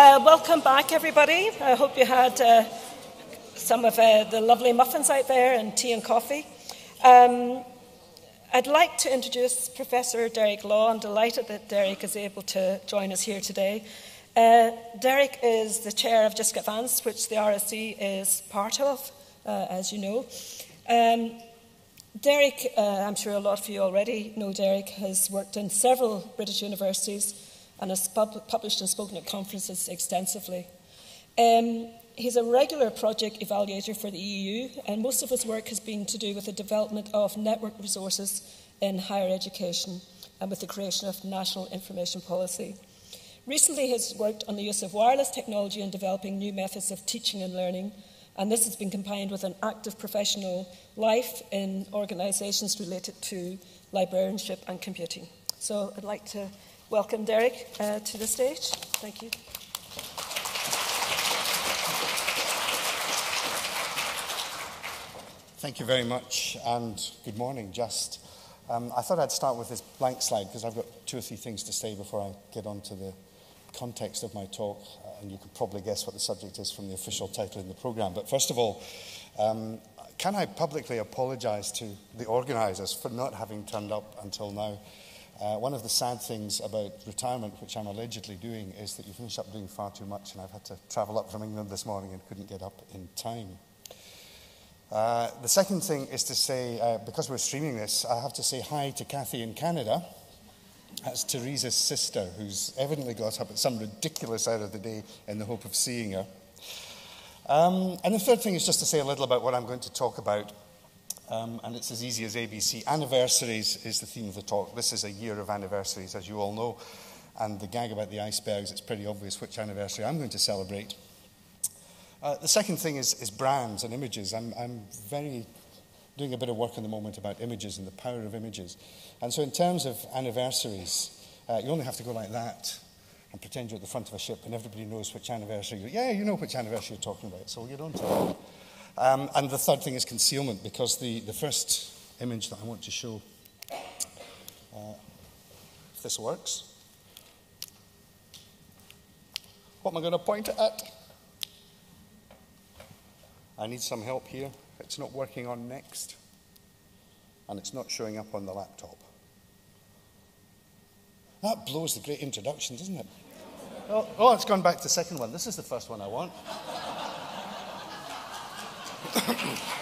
Uh, welcome back, everybody. I hope you had uh, some of uh, the lovely muffins out there and tea and coffee. Um, I'd like to introduce Professor Derek Law. I'm delighted that Derek is able to join us here today. Uh, Derek is the chair of JISC Advance, which the RSC is part of, uh, as you know. Um, Derek, uh, I'm sure a lot of you already know Derek, has worked in several British universities and has pub- published and spoken at conferences extensively. Um, he's a regular project evaluator for the EU, and most of his work has been to do with the development of network resources in higher education and with the creation of national information policy. Recently, he has worked on the use of wireless technology in developing new methods of teaching and learning, and this has been combined with an active professional life in organisations related to librarianship and computing. So I'd like to welcome Derek uh, to the stage. Thank you. Thank you very much, and good morning. Just, um, I thought I'd start with this blank slide because I've got two or three things to say before I get on to the context of my talk, uh, and you can probably guess what the subject is from the official title in the program. But first of all, um, can I publicly apologise to the organisers for not having turned up until now? Uh, one of the sad things about retirement, which I'm allegedly doing, is that you finish up doing far too much, and I've had to travel up from England this morning and couldn't get up in time. Uh, the second thing is to say, uh, because we're streaming this, I have to say hi to Kathy in Canada. That's Teresa's sister, who's evidently got up at some ridiculous hour of the day in the hope of seeing her. Um, and the third thing is just to say a little about what I'm going to talk about um, and it's as easy as ABC. Anniversaries is the theme of the talk. This is a year of anniversaries, as you all know. And the gag about the icebergs, it's pretty obvious which anniversary I'm going to celebrate. Uh, the second thing is, is brands and images. I'm, I'm very doing a bit of work in the moment about images and the power of images. And so, in terms of anniversaries, uh, you only have to go like that and pretend you're at the front of a ship and everybody knows which anniversary you're. Yeah, you know which anniversary you're talking about, so on to that. Um, and the third thing is concealment, because the, the first image that I want to show, uh, if this works, what am I going to point it at? I need some help here. It's not working on Next, and it's not showing up on the laptop. That blows the great introduction, doesn't it? Oh, oh, it's gone back to the second one. This is the first one I want.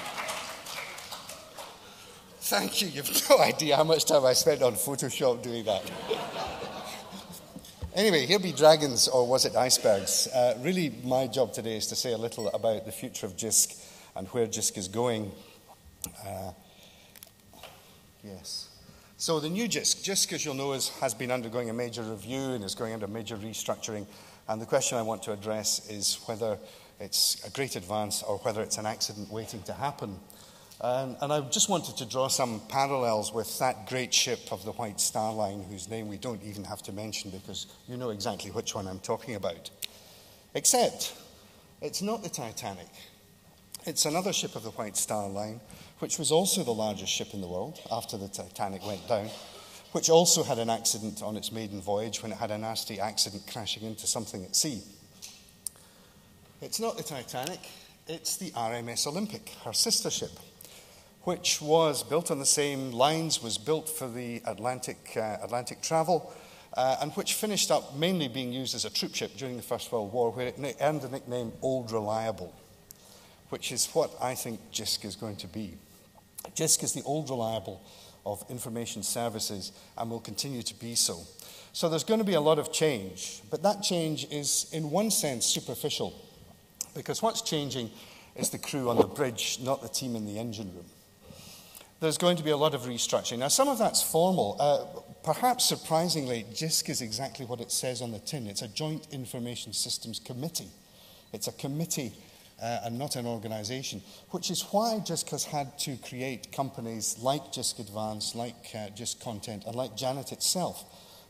Thank you. You've no idea how much time I spent on Photoshop doing that. anyway, here be dragons, or was it icebergs? Uh, really, my job today is to say a little about the future of JISC and where JISC is going. Uh, yes. So, the new JISC, JISC, as you'll know, is, has been undergoing a major review and is going under major restructuring. And the question I want to address is whether it's a great advance or whether it's an accident waiting to happen. And I just wanted to draw some parallels with that great ship of the White Star Line, whose name we don't even have to mention because you know exactly which one I'm talking about. Except it's not the Titanic. It's another ship of the White Star Line, which was also the largest ship in the world after the Titanic went down, which also had an accident on its maiden voyage when it had a nasty accident crashing into something at sea. It's not the Titanic, it's the RMS Olympic, her sister ship, which was built on the same lines, was built for the Atlantic, uh, Atlantic travel, uh, and which finished up mainly being used as a troop ship during the First World War, where it earned the nickname Old Reliable, which is what I think JISC is going to be. JISC is the old reliable of information services and will continue to be so. So there's going to be a lot of change, but that change is, in one sense, superficial. Because what's changing is the crew on the bridge, not the team in the engine room. There's going to be a lot of restructuring. Now, some of that's formal. Uh, perhaps surprisingly, JISC is exactly what it says on the tin. It's a Joint Information Systems Committee. It's a committee uh, and not an organization, which is why JISC has had to create companies like JISC Advance, like uh, JISC Content, and like Janet itself,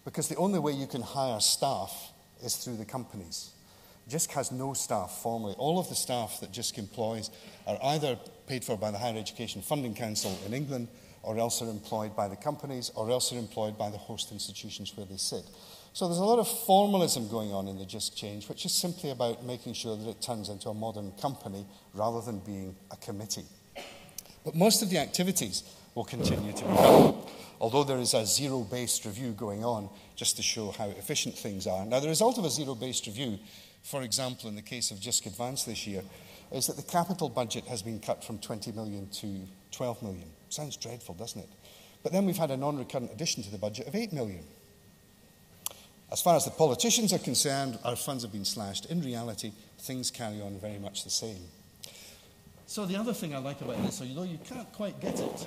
because the only way you can hire staff is through the companies. JISC has no staff formally. All of the staff that JISC employs are either paid for by the Higher Education Funding Council in England, or else are employed by the companies, or else are employed by the host institutions where they sit. So there's a lot of formalism going on in the JISC change, which is simply about making sure that it turns into a modern company rather than being a committee. But most of the activities will continue to be done, although there is a zero based review going on just to show how efficient things are. Now, the result of a zero based review, for example, in the case of JISC Advance this year, is that the capital budget has been cut from 20 million to 12 million. Sounds dreadful, doesn't it? But then we've had a non recurrent addition to the budget of 8 million. As far as the politicians are concerned, our funds have been slashed. In reality, things carry on very much the same. So, the other thing I like about this, although you can't quite get it,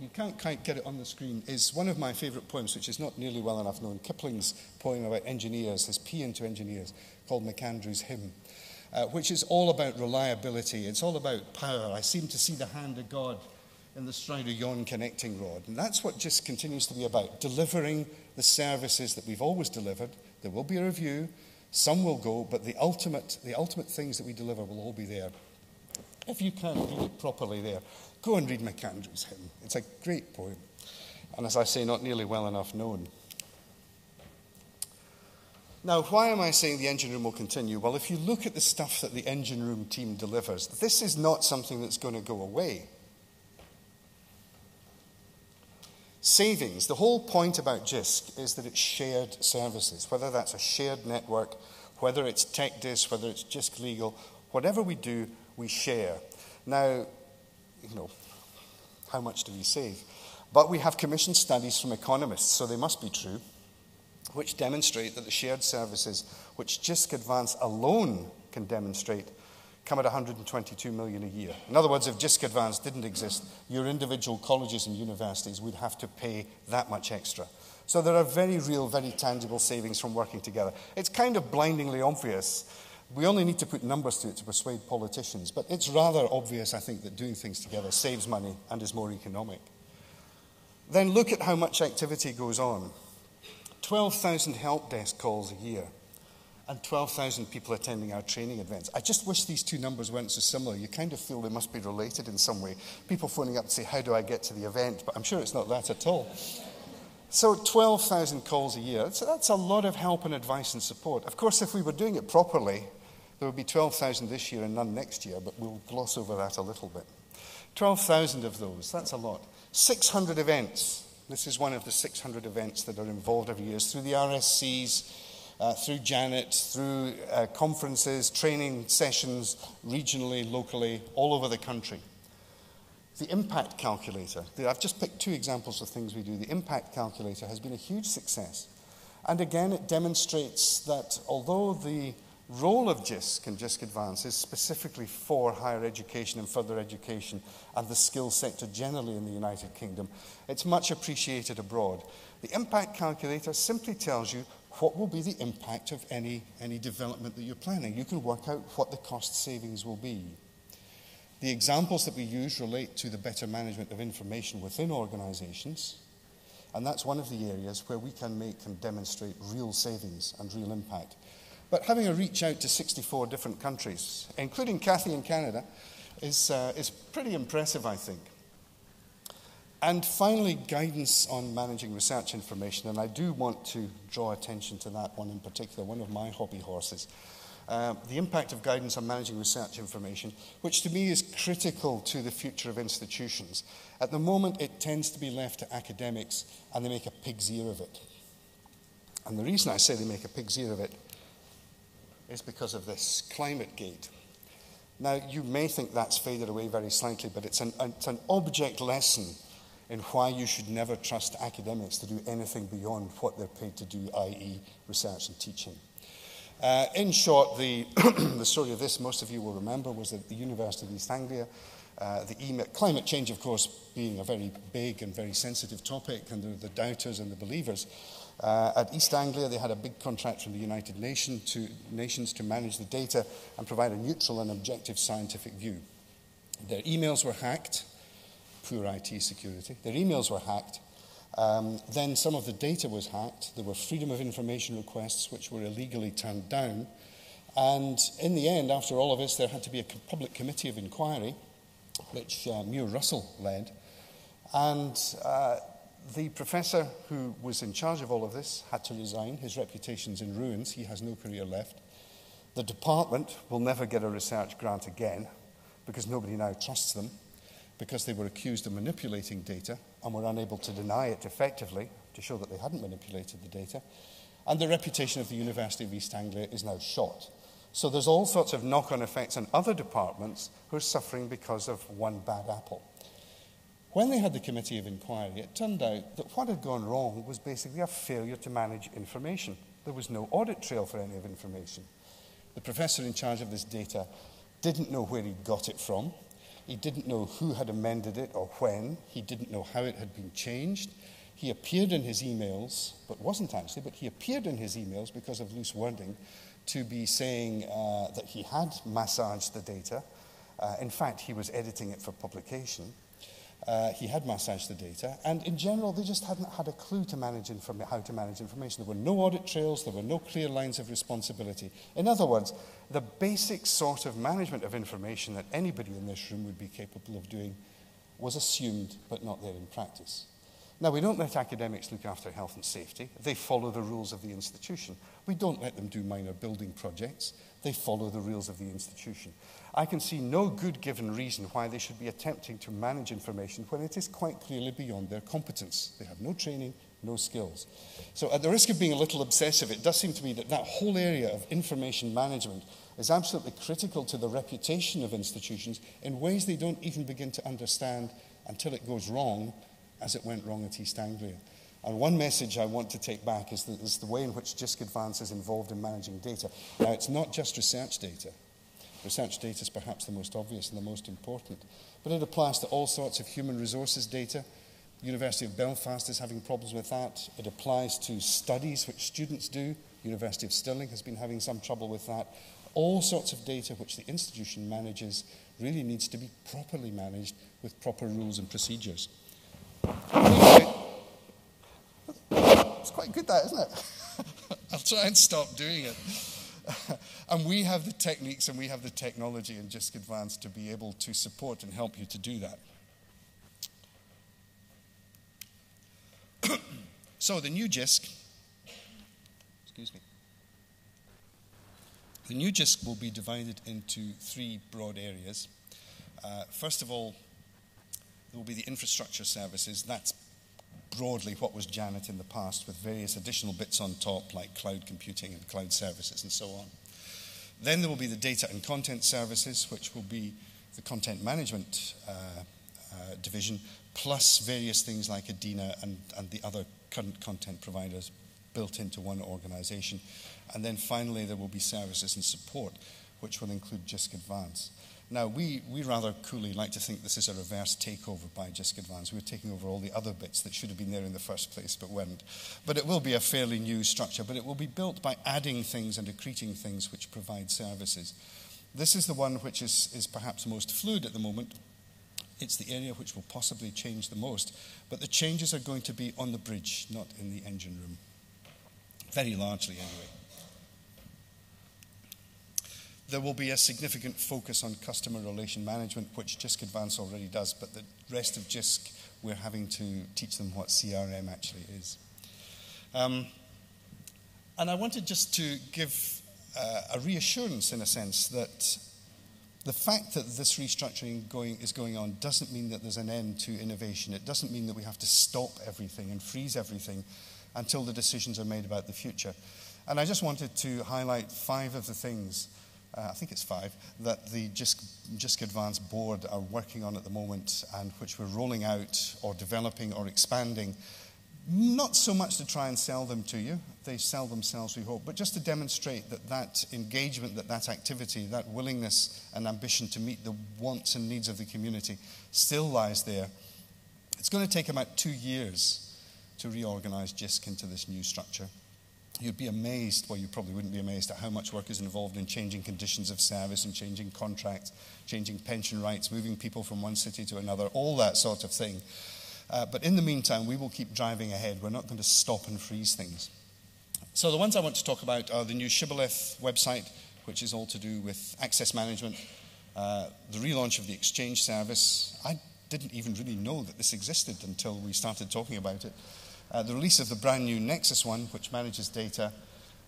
you can't quite get it on the screen, is one of my favourite poems, which is not nearly well enough known Kipling's poem about engineers, his paean into engineers, called McAndrew's Hymn, uh, which is all about reliability. It's all about power. I seem to see the hand of God in the stride of yon connecting rod. And that's what just continues to be about delivering the services that we've always delivered. There will be a review, some will go, but the ultimate, the ultimate things that we deliver will all be there. If you can't read it properly there, go and read McAndrew's hymn. It's a great poem. And as I say, not nearly well enough known. Now, why am I saying the engine room will continue? Well, if you look at the stuff that the engine room team delivers, this is not something that's going to go away. Savings. The whole point about JISC is that it's shared services, whether that's a shared network, whether it's TechDis, whether it's JISC Legal, whatever we do, we share. Now, you know, how much do we save? But we have commissioned studies from economists, so they must be true, which demonstrate that the shared services, which JISC Advance alone can demonstrate, come at 122 million a year. In other words, if JISC Advance didn't exist, your individual colleges and universities would have to pay that much extra. So there are very real, very tangible savings from working together. It's kind of blindingly obvious. We only need to put numbers to it to persuade politicians, but it's rather obvious, I think, that doing things together saves money and is more economic. Then look at how much activity goes on 12,000 help desk calls a year and 12,000 people attending our training events. I just wish these two numbers weren't so similar. You kind of feel they must be related in some way. People phoning up to say, How do I get to the event? But I'm sure it's not that at all. So 12,000 calls a year. That's, that's a lot of help and advice and support. Of course, if we were doing it properly, there will be 12,000 this year and none next year, but we'll gloss over that a little bit. 12,000 of those, that's a lot. 600 events. This is one of the 600 events that are involved every year through the RSCs, uh, through Janet, through uh, conferences, training sessions, regionally, locally, all over the country. The impact calculator, I've just picked two examples of things we do. The impact calculator has been a huge success. And again, it demonstrates that although the role of JISC and JISC Advance is specifically for higher education and further education and the skills sector generally in the United Kingdom, it's much appreciated abroad. The impact calculator simply tells you what will be the impact of any, any development that you're planning. You can work out what the cost savings will be. The examples that we use relate to the better management of information within organizations, and that's one of the areas where we can make and demonstrate real savings and real impact. But having a reach out to 64 different countries, including Kathy in Canada, is, uh, is pretty impressive, I think. And finally, guidance on managing research information. And I do want to draw attention to that one in particular, one of my hobby horses. Uh, the impact of guidance on managing research information, which to me is critical to the future of institutions. At the moment, it tends to be left to academics, and they make a pig's ear of it. And the reason I say they make a pig's ear of it is because of this climate gate. Now, you may think that's faded away very slightly, but it's an, it's an object lesson in why you should never trust academics to do anything beyond what they're paid to do, i.e., research and teaching. Uh, in short, the, the story of this, most of you will remember, was at the University of East Anglia. Uh, the email, climate change, of course, being a very big and very sensitive topic, and there the doubters and the believers. Uh, at East Anglia, they had a big contract from the United Nation to, Nations to manage the data and provide a neutral and objective scientific view. Their emails were hacked poor IT security. Their emails were hacked. Um, then some of the data was hacked. There were freedom of information requests which were illegally turned down. And in the end, after all of this, there had to be a public committee of inquiry, which uh, Muir Russell led. And uh, the professor who was in charge of all of this had to resign. His reputation's in ruins. He has no career left. The department will never get a research grant again because nobody now trusts them because they were accused of manipulating data and were unable to deny it effectively to show that they hadn't manipulated the data. And the reputation of the University of East Anglia is now shot. So there's all sorts of knock on effects on other departments who are suffering because of one bad apple. When they had the committee of inquiry, it turned out that what had gone wrong was basically a failure to manage information. There was no audit trail for any of information. The professor in charge of this data didn't know where he got it from. He didn't know who had amended it or when. He didn't know how it had been changed. He appeared in his emails, but wasn't actually, but he appeared in his emails because of loose wording to be saying uh, that he had massaged the data. Uh, in fact, he was editing it for publication. Uh, he had massaged the data, and in general, they just hadn't had a clue to manage how to manage information. There were no audit trails, there were no clear lines of responsibility. In other words, the basic sort of management of information that anybody in this room would be capable of doing was assumed, but not there in practice. Now, we don't let academics look after health and safety. They follow the rules of the institution. We don't let them do minor building projects. They follow the rules of the institution. I can see no good given reason why they should be attempting to manage information when it is quite clearly beyond their competence. They have no training, no skills. So at the risk of being a little obsessive, it does seem to me that that whole area of information management is absolutely critical to the reputation of institutions in ways they don't even begin to understand until it goes wrong, as it went wrong at East Anglia. And one message I want to take back is the, is the way in which JISC Advance is involved in managing data. Now, it's not just research data. Research data is perhaps the most obvious and the most important, but it applies to all sorts of human resources data. The University of Belfast is having problems with that. It applies to studies which students do. University of Stirling has been having some trouble with that. All sorts of data which the institution manages really needs to be properly managed with proper rules and procedures. Quite good, that, isn't it? I'll try and stop doing it. and we have the techniques and we have the technology in JISC Advance to be able to support and help you to do that. so the new JISC, excuse me, the new JISC will be divided into three broad areas. Uh, first of all, there will be the infrastructure services. That's broadly what was Janet in the past, with various additional bits on top, like cloud computing and cloud services and so on. Then there will be the data and content services, which will be the content management uh, uh, division, plus various things like EDINA and, and the other current content providers built into one organization. And then finally, there will be services and support, which will include JISC Advance. Now, we, we rather coolly like to think this is a reverse takeover by JISC Advance. We're taking over all the other bits that should have been there in the first place but weren't. But it will be a fairly new structure, but it will be built by adding things and accreting things which provide services. This is the one which is, is perhaps most fluid at the moment. It's the area which will possibly change the most, but the changes are going to be on the bridge, not in the engine room. Very largely, anyway. There will be a significant focus on customer relation management, which JISC Advance already does, but the rest of JISC, we're having to teach them what CRM actually is. Um, and I wanted just to give uh, a reassurance, in a sense, that the fact that this restructuring going, is going on doesn't mean that there's an end to innovation. It doesn't mean that we have to stop everything and freeze everything until the decisions are made about the future. And I just wanted to highlight five of the things uh, I think it's five, that the JISC, JISC Advance board are working on at the moment and which we're rolling out or developing or expanding. Not so much to try and sell them to you, they sell themselves, we hope, but just to demonstrate that that engagement, that that activity, that willingness and ambition to meet the wants and needs of the community still lies there. It's going to take about two years to reorganize JISC into this new structure. You'd be amazed, well, you probably wouldn't be amazed at how much work is involved in changing conditions of service and changing contracts, changing pension rights, moving people from one city to another, all that sort of thing. Uh, but in the meantime, we will keep driving ahead. We're not going to stop and freeze things. So, the ones I want to talk about are the new Shibboleth website, which is all to do with access management, uh, the relaunch of the exchange service. I didn't even really know that this existed until we started talking about it. Uh, the release of the brand new Nexus one, which manages data,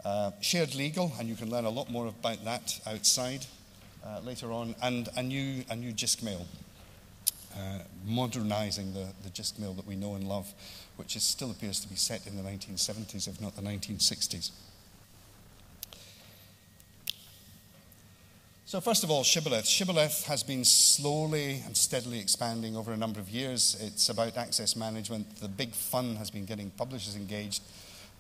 uh, shared legal, and you can learn a lot more about that outside uh, later on, and a new, a new JISC mail, uh, modernizing the, the JISC mail that we know and love, which is, still appears to be set in the 1970s, if not the 1960s. So, first of all, Shibboleth. Shibboleth has been slowly and steadily expanding over a number of years. It's about access management. The big fun has been getting publishers engaged,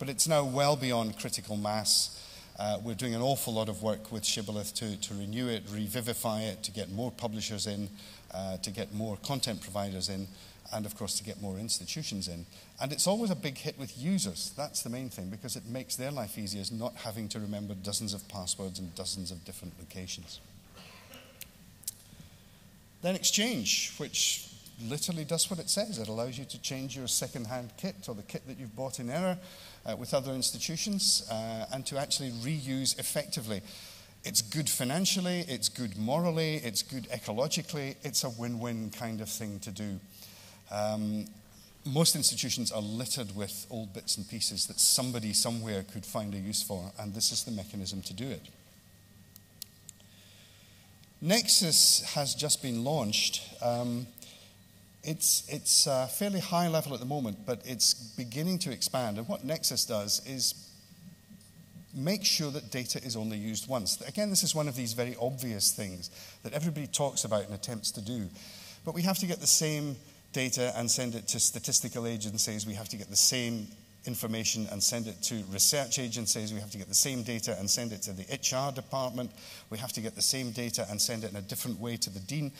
but it's now well beyond critical mass. Uh, we're doing an awful lot of work with Shibboleth to, to renew it, revivify it, to get more publishers in, uh, to get more content providers in, and of course to get more institutions in. And it's always a big hit with users. That's the main thing because it makes their life easier, is not having to remember dozens of passwords and dozens of different locations. Then Exchange, which literally does what it says. It allows you to change your second-hand kit or the kit that you've bought in error uh, with other institutions uh, and to actually reuse effectively. It's good financially, it's good morally, it's good ecologically, it's a win win kind of thing to do. Um, most institutions are littered with old bits and pieces that somebody somewhere could find a use for, and this is the mechanism to do it. Nexus has just been launched. Um, it's, it's a fairly high level at the moment, but it's beginning to expand. And what Nexus does is make sure that data is only used once. Again, this is one of these very obvious things that everybody talks about and attempts to do. But we have to get the same data and send it to statistical agencies. We have to get the same information and send it to research agencies. We have to get the same data and send it to the HR department. We have to get the same data and send it in a different way to the dean.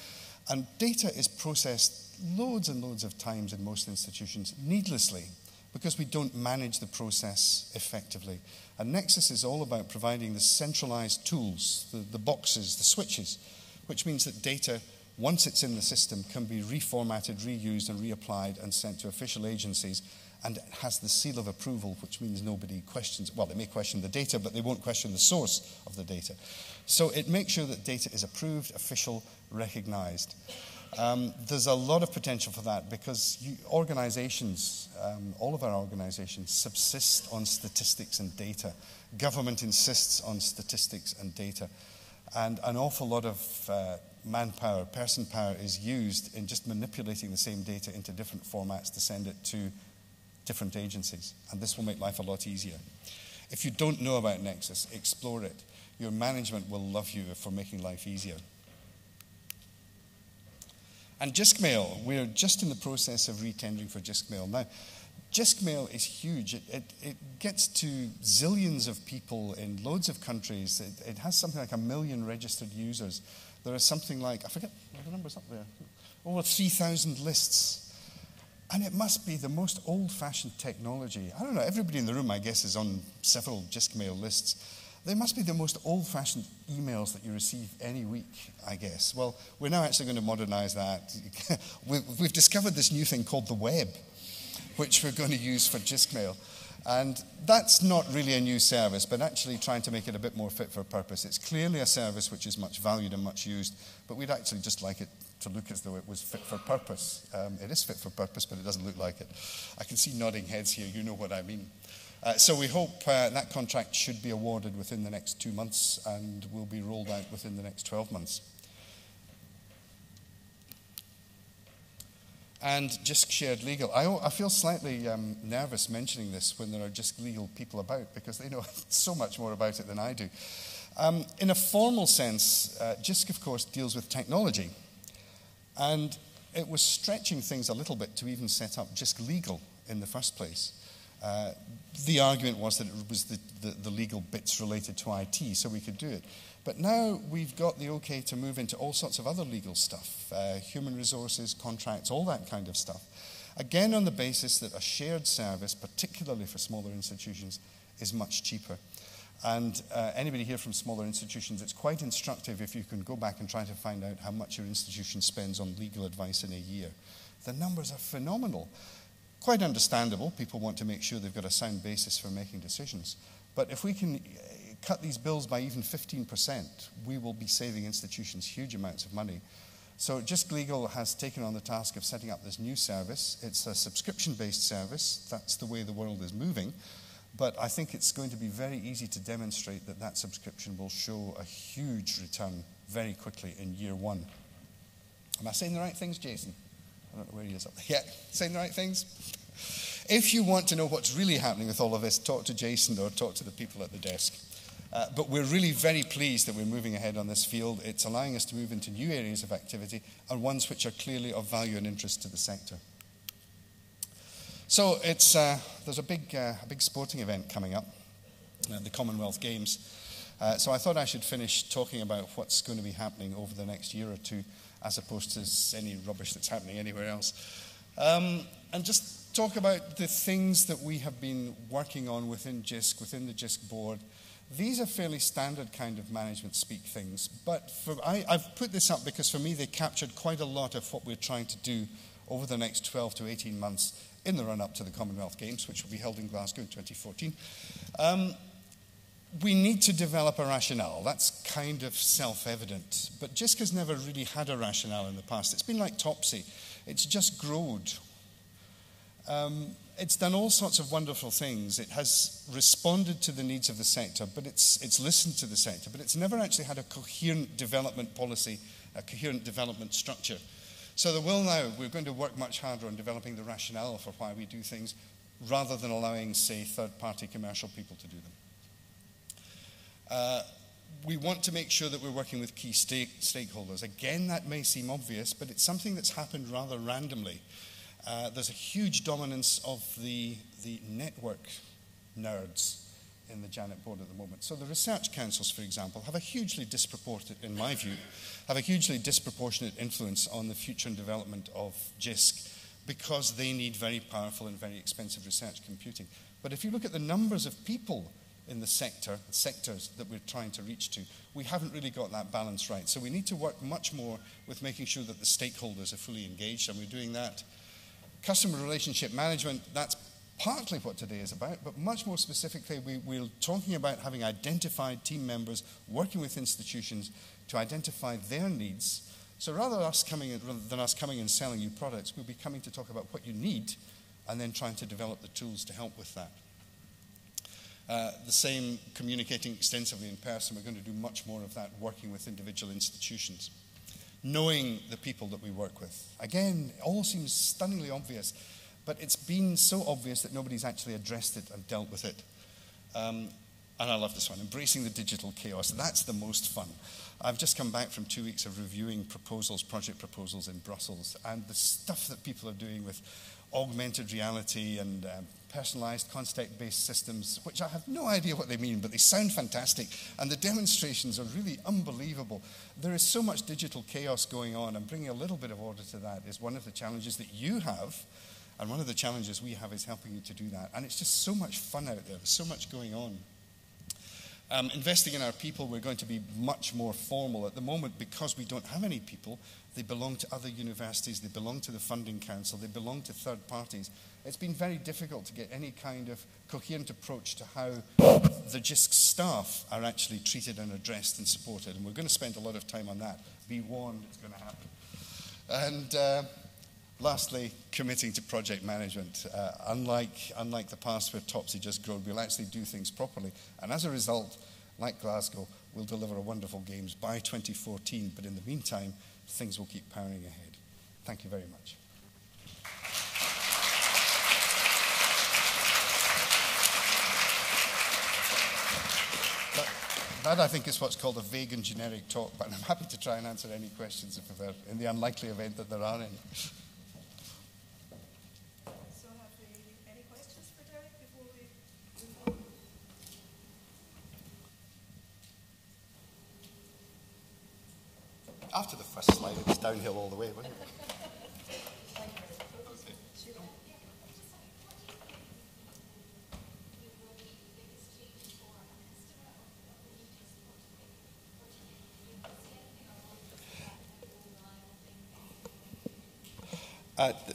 And data is processed loads and loads of times in most institutions needlessly because we don't manage the process effectively. And Nexus is all about providing the centralized tools, the, the boxes, the switches, which means that data once it's in the system, can be reformatted, reused, and reapplied and sent to official agencies. And has the seal of approval, which means nobody questions, well, they may question the data, but they won't question the source of the data. So it makes sure that data is approved, official, recognized. Um, there's a lot of potential for that because you, organizations, um, all of our organizations, subsist on statistics and data. Government insists on statistics and data. And an awful lot of uh, manpower, person power is used in just manipulating the same data into different formats to send it to different agencies. And this will make life a lot easier. If you don't know about Nexus, explore it. Your management will love you for making life easier. And JISC Mail. we're just in the process of retendering for JISC Now, JISC is huge. It, it, it, gets to zillions of people in loads of countries. It, it has something like a million registered users. There are something like, I forget, the number's up there, over 3,000 lists. And it must be the most old fashioned technology. I don't know, everybody in the room, I guess, is on several JISC mail lists. They must be the most old fashioned emails that you receive any week, I guess. Well, we're now actually going to modernize that. We've discovered this new thing called the web, which we're going to use for JISC mail. And that's not really a new service, but actually trying to make it a bit more fit for purpose. It's clearly a service which is much valued and much used, but we'd actually just like it to look as though it was fit for purpose. Um, it is fit for purpose, but it doesn't look like it. I can see nodding heads here, you know what I mean. Uh, so we hope uh, that contract should be awarded within the next two months and will be rolled out within the next 12 months. And JISC shared legal. I, I feel slightly um, nervous mentioning this when there are just legal people about because they know so much more about it than I do. Um, in a formal sense, uh, JISC, of course, deals with technology. And it was stretching things a little bit to even set up JISC legal in the first place. Uh, the argument was that it was the, the, the legal bits related to IT, so we could do it. But now we've got the okay to move into all sorts of other legal stuff uh, human resources, contracts, all that kind of stuff. Again, on the basis that a shared service, particularly for smaller institutions, is much cheaper. And uh, anybody here from smaller institutions, it's quite instructive if you can go back and try to find out how much your institution spends on legal advice in a year. The numbers are phenomenal. Quite understandable. People want to make sure they've got a sound basis for making decisions. But if we can cut these bills by even 15%, we will be saving institutions huge amounts of money. So JISC Legal has taken on the task of setting up this new service. It's a subscription-based service. That's the way the world is moving. But I think it's going to be very easy to demonstrate that that subscription will show a huge return very quickly in year one. Am I saying the right things, Jason? I don't know where he is up there. Yeah, saying the right things? If you want to know what's really happening with all of this, talk to Jason or talk to the people at the desk. Uh, but we're really very pleased that we're moving ahead on this field. It's allowing us to move into new areas of activity and ones which are clearly of value and interest to the sector. So it's, uh, there's a big, uh, a big sporting event coming up, uh, the Commonwealth Games. Uh, so I thought I should finish talking about what's going to be happening over the next year or two, as opposed to any rubbish that's happening anywhere else. Um, and just talk about the things that we have been working on within JISC, within the JISC board, these are fairly standard kind of management speak things, but for, I, I've put this up because for me they captured quite a lot of what we're trying to do over the next 12 to 18 months in the run up to the Commonwealth Games, which will be held in Glasgow in 2014. Um, we need to develop a rationale. That's kind of self evident. But JISC has never really had a rationale in the past. It's been like Topsy, it's just growed. Um, it's done all sorts of wonderful things. It has responded to the needs of the sector, but it's, it's listened to the sector, but it's never actually had a coherent development policy, a coherent development structure. So there will now, we're going to work much harder on developing the rationale for why we do things rather than allowing, say, third party commercial people to do them. Uh, we want to make sure that we're working with key stake, stakeholders. Again, that may seem obvious, but it's something that's happened rather randomly. Uh, there's a huge dominance of the, the network nerds in the Janet board at the moment. So the research councils, for example, have a hugely disproportionate, in my view, have a hugely disproportionate influence on the future and development of JISC because they need very powerful and very expensive research computing. But if you look at the numbers of people in the sector, sectors that we're trying to reach to, we haven't really got that balance right. So we need to work much more with making sure that the stakeholders are fully engaged, and we're doing that Customer relationship management, that's partly what today is about, but much more specifically, we, we're talking about having identified team members working with institutions to identify their needs. So rather us coming in, rather than us coming and selling you products, we'll be coming to talk about what you need and then trying to develop the tools to help with that. Uh, the same communicating extensively in person. We're going to do much more of that working with individual institutions knowing the people that we work with. Again, it all seems stunningly obvious, but it's been so obvious that nobody's actually addressed it and dealt with it. Um, and I love this one embracing the digital chaos. That's the most fun. I've just come back from two weeks of reviewing proposals, project proposals in Brussels, and the stuff that people are doing with augmented reality and um, personalized context based systems, which I have no idea what they mean, but they sound fantastic. And the demonstrations are really unbelievable. There is so much digital chaos going on, and bringing a little bit of order to that is one of the challenges that you have. And one of the challenges we have is helping you to do that. And it's just so much fun out there, so much going on. Um, investing in our people, we're going to be much more formal. At the moment, because we don't have any people, they belong to other universities, they belong to the funding council, they belong to third parties. It's been very difficult to get any kind of coherent approach to how the JISC staff are actually treated and addressed and supported. And we're going to spend a lot of time on that. Be warned, it's going to happen. And uh, lastly, committing to project management. Uh, unlike, unlike the past where Topsy just growed, we'll actually do things properly. And as a result, like Glasgow, we'll deliver a wonderful games by 2014. But in the meantime, things will keep powering ahead. Thank you very much. That, I think, is what's called a vague and generic talk, but I'm happy to try and answer any questions if there, in the unlikely event that there are any. After the first slide, it was downhill all the way, wasn't it? Uh, the,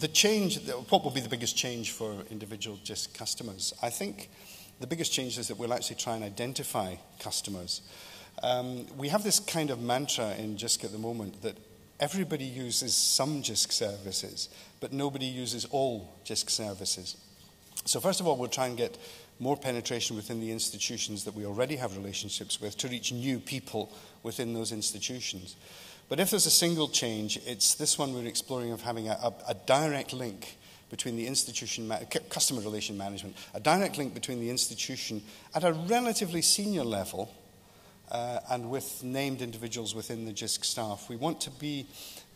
the change, what will be the biggest change for individual JISC customers? I think the biggest change is that we'll actually try and identify customers. Um, we have this kind of mantra in JISC at the moment that everybody uses some JISC services, but nobody uses all JISC services. So, first of all, we'll try and get more penetration within the institutions that we already have relationships with to reach new people within those institutions. But if there's a single change, it's this one we're exploring of having a, a, a direct link between the institution, customer relation management, a direct link between the institution at a relatively senior level uh, and with named individuals within the JISC staff. We want to be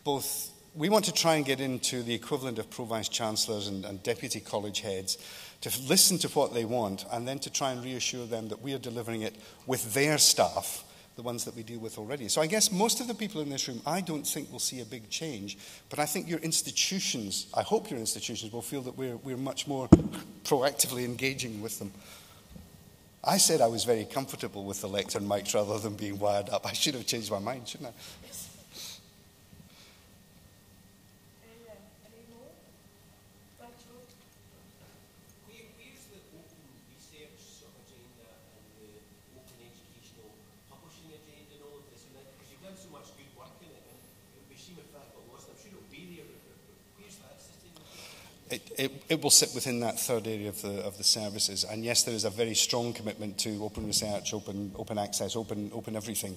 both, we want to try and get into the equivalent of pro vice chancellors and, and deputy college heads to listen to what they want and then to try and reassure them that we are delivering it with their staff the ones that we deal with already. So I guess most of the people in this room, I don't think will see a big change, but I think your institutions, I hope your institutions will feel that we're, we're much more proactively engaging with them. I said I was very comfortable with the lectern mics rather than being wired up. I should have changed my mind, shouldn't I? It, it, will sit within that third area of the, of the services. And yes, there is a very strong commitment to open research, open, open access, open, open everything.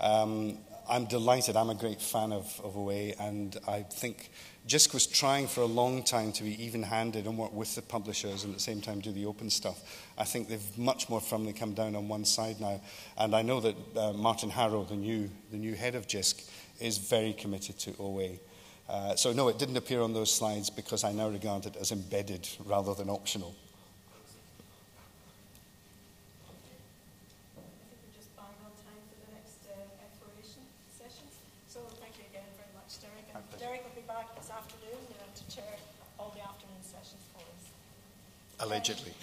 Um, I'm delighted. I'm a great fan of, of OA, and I think JISC was trying for a long time to be even handed and work with the publishers and at the same time do the open stuff. I think they've much more firmly come down on one side now. And I know that uh, Martyn Harrow, the new, the new head of JISC, is very committed to OA. Uh, so, no, it didn't appear on those slides because I now regard it as embedded rather than optional. I think we're just banging on time for the next exploration session. So thank you again very much, Derek. And Derek will be back this afternoon to chair all the afternoon sessions for us. Allegedly.